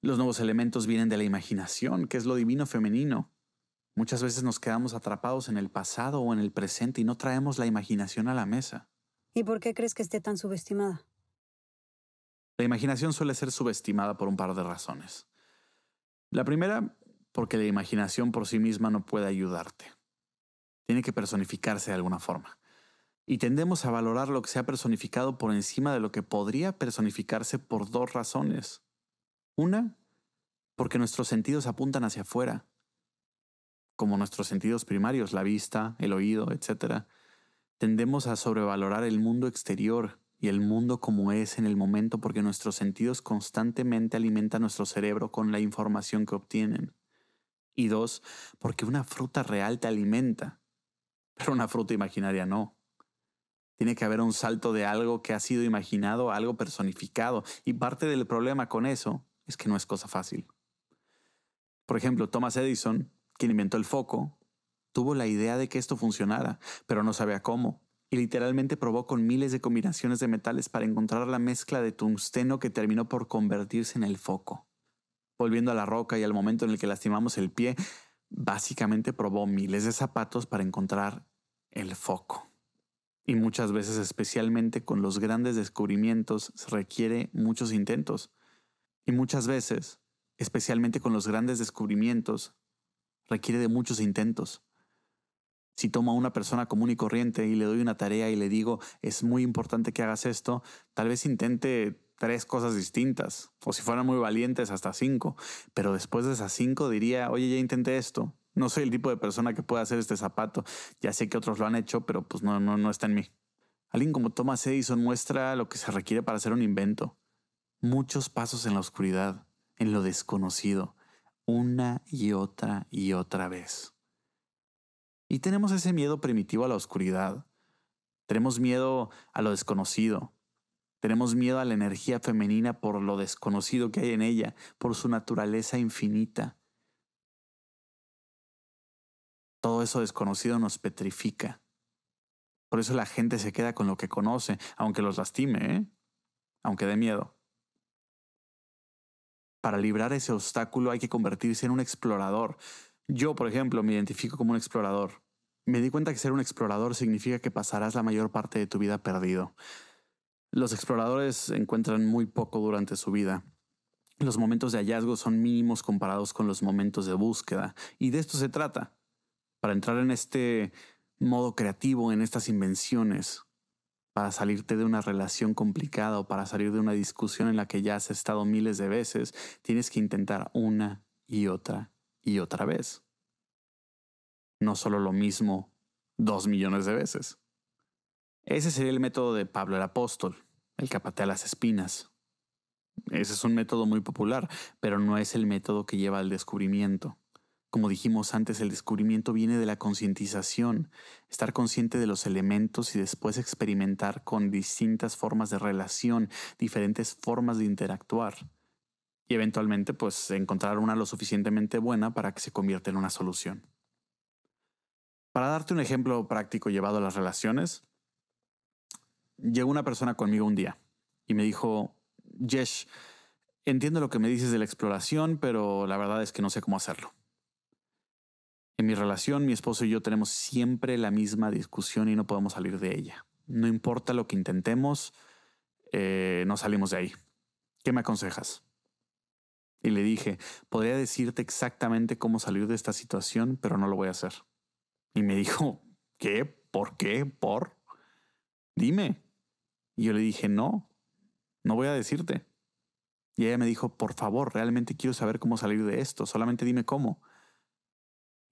Los nuevos elementos vienen de la imaginación, que es lo divino femenino. Muchas veces nos quedamos atrapados en el pasado o en el presente y no traemos la imaginación a la mesa. ¿Y por qué crees que esté tan subestimada? La imaginación suele ser subestimada por un par de razones. La primera, porque la imaginación por sí misma no puede ayudarte. Tiene que personificarse de alguna forma. Y tendemos a valorar lo que se ha personificado por encima de lo que podría personificarse por dos razones. Una, porque nuestros sentidos apuntan hacia afuera, como nuestros sentidos primarios, la vista, el oído, etc. Tendemos a sobrevalorar el mundo exterior y el mundo como es en el momento porque nuestros sentidos constantemente alimentan nuestro cerebro con la información que obtienen. Y dos, porque una fruta real te alimenta, pero una fruta imaginaria no. Tiene que haber un salto de algo que ha sido imaginado a algo personificado, y parte del problema con eso es que no es cosa fácil. Por ejemplo, Thomas Edison, quien inventó el foco, tuvo la idea de que esto funcionara, pero no sabía cómo y literalmente probó con miles de combinaciones de metales para encontrar la mezcla de tungsteno que terminó por convertirse en el foco. Volviendo a la roca y al momento en el que lastimamos el pie, básicamente probó miles de zapatos para encontrar el foco. Y muchas veces, especialmente con los grandes descubrimientos, requiere muchos intentos. Y muchas veces, especialmente con los grandes descubrimientos, requiere de muchos intentos. Si tomo a una persona común y corriente y le doy una tarea y le digo, es muy importante que hagas esto, tal vez intente tres cosas distintas, o si fueran muy valientes, hasta cinco, pero después de esas cinco diría, oye, ya intenté esto, No soy el tipo de persona que pueda hacer este zapato. Ya sé que otros lo han hecho, pero pues no, no, no está en mí. Alguien como Thomas Edison muestra lo que se requiere para hacer un invento. Muchos pasos en la oscuridad, en lo desconocido, una y otra y otra vez. Y tenemos ese miedo primitivo a la oscuridad. Tenemos miedo a lo desconocido. Tenemos miedo a la energía femenina por lo desconocido que hay en ella, por su naturaleza infinita. Todo eso desconocido nos petrifica. Por eso la gente se queda con lo que conoce, aunque los lastime, ¿eh? aunque dé miedo. Para librar ese obstáculo hay que convertirse en un explorador. Yo, por ejemplo, me identifico como un explorador. Me di cuenta que ser un explorador significa que pasarás la mayor parte de tu vida perdido. Los exploradores encuentran muy poco durante su vida. Los momentos de hallazgo son mínimos comparados con los momentos de búsqueda, y de esto se trata. Para entrar en este modo creativo, en estas invenciones, para salirte de una relación complicada o para salir de una discusión en la que ya has estado miles de veces, tienes que intentar una y otra y otra vez. No solo lo mismo dos millones de veces. Ese sería el método de Pablo el apóstol, el que patea las espinas. Ese es un método muy popular, pero no es el método que lleva al descubrimiento. Como dijimos antes, el descubrimiento viene de la concientización, estar consciente de los elementos y después experimentar con distintas formas de relación, diferentes formas de interactuar. Y eventualmente, pues, encontrar una lo suficientemente buena para que se convierta en una solución. Para darte un ejemplo práctico llevado a las relaciones, llegó una persona conmigo un día y me dijo, Jesh, entiendo lo que me dices de la exploración, pero la verdad es que no sé cómo hacerlo. En mi relación, mi esposo y yo tenemos siempre la misma discusión y no podemos salir de ella. No importa lo que intentemos, eh, no salimos de ahí. ¿Qué me aconsejas? Y le dije, podría decirte exactamente cómo salir de esta situación, pero no lo voy a hacer. Y me dijo, ¿qué? ¿Por qué? ¿Por? Dime. Y yo le dije, no, no voy a decirte. Y ella me dijo, por favor, realmente quiero saber cómo salir de esto, solamente dime cómo.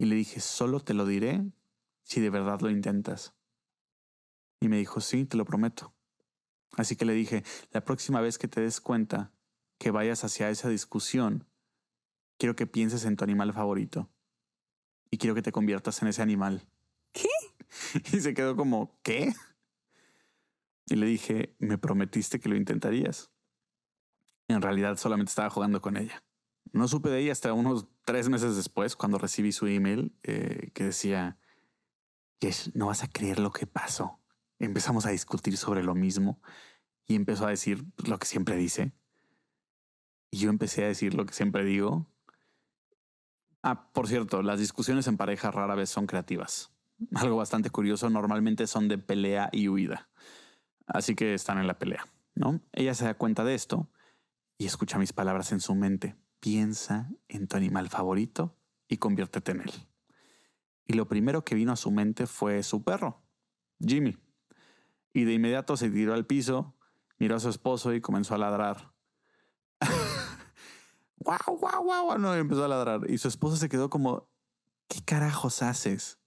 Y le dije, solo te lo diré si de verdad lo intentas. Y me dijo, sí, te lo prometo. Así que le dije, la próxima vez que te des cuenta que vayas hacia esa discusión, quiero que pienses en tu animal favorito. Y quiero que te conviertas en ese animal. ¿Qué? Y se quedó como, ¿qué? Y le dije, me prometiste que lo intentarías. En realidad solamente estaba jugando con ella. No supe de ella hasta unos tres meses después, cuando recibí su email eh, que decía, Yes, no vas a creer lo que pasó. Empezamos a discutir sobre lo mismo y empezó a decir lo que siempre dice. Y yo empecé a decir lo que siempre digo. Ah, por cierto, las discusiones en pareja rara vez son creativas. Algo bastante curioso, normalmente son de pelea y huida. Así que están en la pelea, ¿no? Ella se da cuenta de esto y escucha mis palabras en su mente piensa en tu animal favorito y conviértete en él. Y lo primero que vino a su mente fue su perro, Jimmy. Y de inmediato se tiró al piso, miró a su esposo y comenzó a ladrar. ¡Guau, guau, guau! No, empezó a ladrar. Y su esposo se quedó como, ¿qué carajos haces?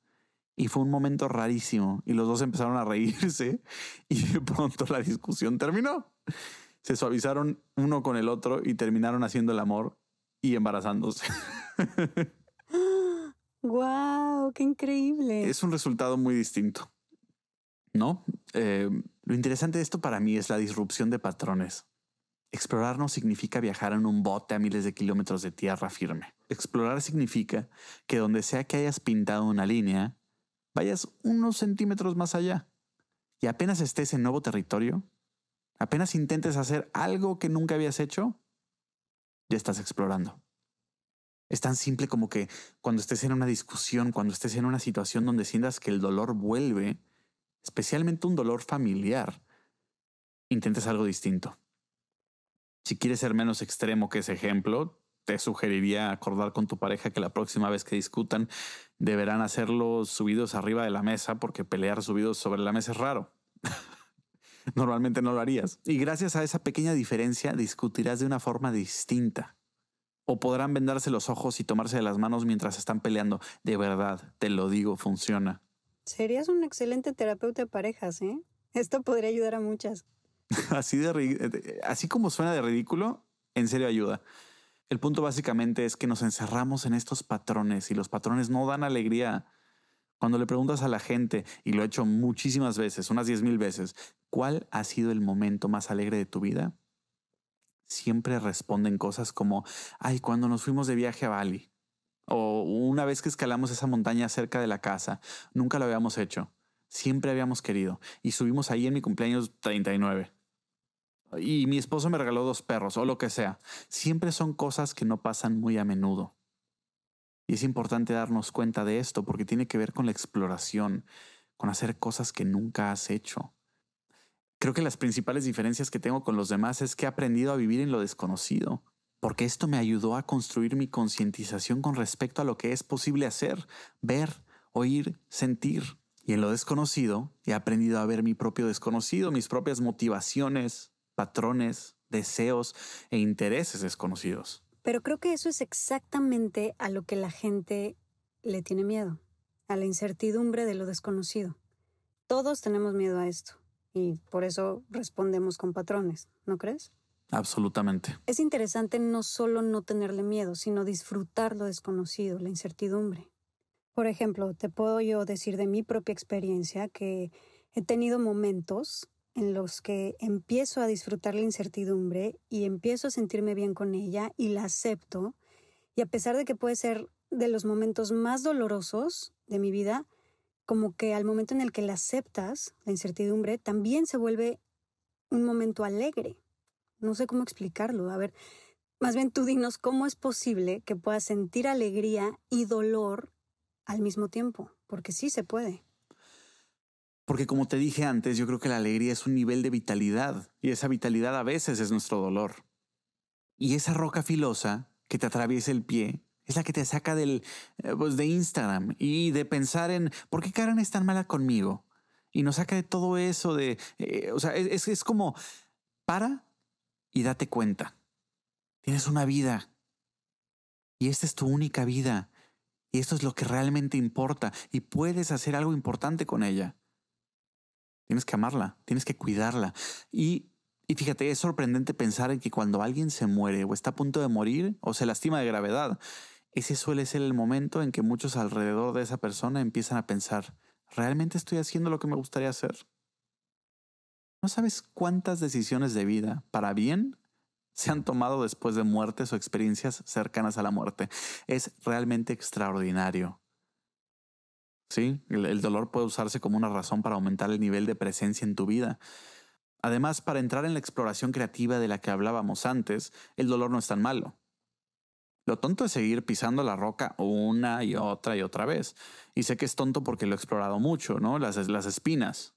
Y fue un momento rarísimo. Y los dos empezaron a reírse. Y de pronto la discusión terminó. Se suavizaron uno con el otro y terminaron haciendo el amor y embarazándose. ¡Wow! ¡Qué increíble! Es un resultado muy distinto. ¿No? Eh, lo interesante de esto para mí es la disrupción de patrones. Explorar no significa viajar en un bote a miles de kilómetros de tierra firme. Explorar significa que donde sea que hayas pintado una línea, vayas unos centímetros más allá. Y apenas estés en nuevo territorio, apenas intentes hacer algo que nunca habías hecho, ya estás explorando. Es tan simple como que cuando estés en una discusión, cuando estés en una situación donde sientas que el dolor vuelve, especialmente un dolor familiar, intentes algo distinto. Si quieres ser menos extremo que ese ejemplo, te sugeriría acordar con tu pareja que la próxima vez que discutan deberán hacerlo subidos arriba de la mesa porque pelear subidos sobre la mesa es raro. Normalmente no lo harías. Y gracias a esa pequeña diferencia discutirás de una forma distinta. O podrán vendarse los ojos y tomarse de las manos mientras están peleando. De verdad, te lo digo, funciona. Serías un excelente terapeuta de parejas, ¿eh? Esto podría ayudar a muchas. así, de, así como suena de ridículo, en serio ayuda. El punto básicamente es que nos encerramos en estos patrones y los patrones no dan alegría. Cuando le preguntas a la gente, y lo he hecho muchísimas veces, unas diez mil veces, ¿cuál ha sido el momento más alegre de tu vida? Siempre responden cosas como, ay, cuando nos fuimos de viaje a Bali, o una vez que escalamos esa montaña cerca de la casa, nunca lo habíamos hecho, siempre habíamos querido, y subimos ahí en mi cumpleaños 39 y mi esposo me regaló dos perros o lo que sea. Siempre son cosas que no pasan muy a menudo. Y es importante darnos cuenta de esto porque tiene que ver con la exploración, con hacer cosas que nunca has hecho. Creo que las principales diferencias que tengo con los demás es que he aprendido a vivir en lo desconocido, porque esto me ayudó a construir mi concientización con respecto a lo que es posible hacer, ver, oír, sentir. Y en lo desconocido he aprendido a ver mi propio desconocido, mis propias motivaciones, patrones, deseos e intereses desconocidos. Pero creo que eso es exactamente a lo que la gente le tiene miedo, a la incertidumbre de lo desconocido. Todos tenemos miedo a esto y por eso respondemos con patrones, ¿no crees? Absolutamente. Es interesante no solo no tenerle miedo, sino disfrutar lo desconocido, la incertidumbre. Por ejemplo, te puedo yo decir de mi propia experiencia que he tenido momentos en los que empiezo a disfrutar la incertidumbre y empiezo a sentirme bien con ella y la acepto, y a pesar de que puede ser de los momentos más dolorosos de mi vida, como que al momento en el que la aceptas, la incertidumbre, también se vuelve un momento alegre. No sé cómo explicarlo. A ver, más bien tú dinos cómo es posible que puedas sentir alegría y dolor al mismo tiempo, porque sí se puede. Porque como te dije antes, yo creo que la alegría es un nivel de vitalidad y esa vitalidad a veces es nuestro dolor. Y esa roca filosa que te atraviesa el pie es la que te saca del, eh, pues de Instagram y de pensar en ¿por qué Karen es tan mala conmigo? Y nos saca de todo eso de, eh, o sea, es, es como para y date cuenta. Tienes una vida y esta es tu única vida y esto es lo que realmente importa y puedes hacer algo importante con ella. Tienes que amarla, tienes que cuidarla. Y, y fíjate, es sorprendente pensar en que cuando alguien se muere o está a punto de morir o se lastima de gravedad, ese suele ser el momento en que muchos alrededor de esa persona empiezan a pensar, ¿realmente estoy haciendo lo que me gustaría hacer? ¿No sabes cuántas decisiones de vida, para bien, se han tomado después de muertes o experiencias cercanas a la muerte? Es realmente extraordinario. Sí, el, dolor puede usarse como una razón para aumentar el nivel de presencia en tu vida. Además, para entrar en la exploración creativa de la que hablábamos antes, el dolor no es tan malo. Lo tonto es seguir pisando la roca una y otra y otra vez. Y sé que es tonto porque lo he explorado mucho, ¿no? Las, las espinas.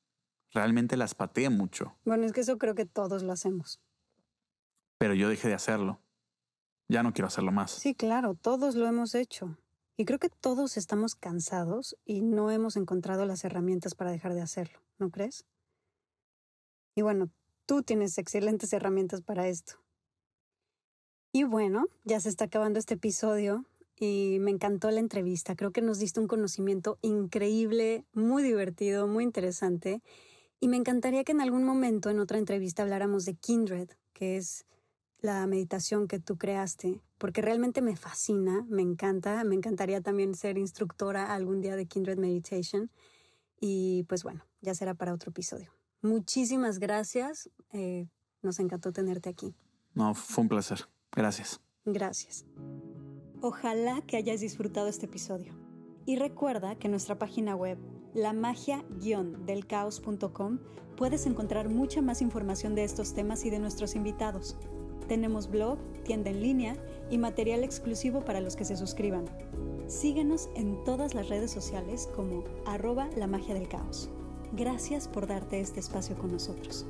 Realmente las pateé mucho. Bueno, es que eso creo que todos lo hacemos. Pero yo dejé de hacerlo. Ya no quiero hacerlo más. Sí, claro, todos lo hemos hecho. Y creo que todos estamos cansados y no hemos encontrado las herramientas para dejar de hacerlo, ¿no crees? Y bueno, tú tienes excelentes herramientas para esto. Y bueno, ya se está acabando este episodio y me encantó la entrevista. Creo que nos diste un conocimiento increíble, muy divertido, muy interesante. Y me encantaría que en algún momento en otra entrevista habláramos de Kindred, que es la meditación que tú creaste, porque realmente me fascina, me encanta, me encantaría también ser instructora algún día de Kindred Meditation. Y pues bueno, ya será para otro episodio. Muchísimas gracias, eh, nos encantó tenerte aquí. No, fue un placer. Gracias. Gracias. Ojalá que hayas disfrutado este episodio. Y recuerda que en nuestra página web, la magia-delcaos.com, puedes encontrar mucha más información de estos temas y de nuestros invitados. Tenemos blog, tienda en línea y material exclusivo para los que se suscriban. Síguenos en todas las redes sociales como arroba la magia del caos. Gracias por darte este espacio con nosotros.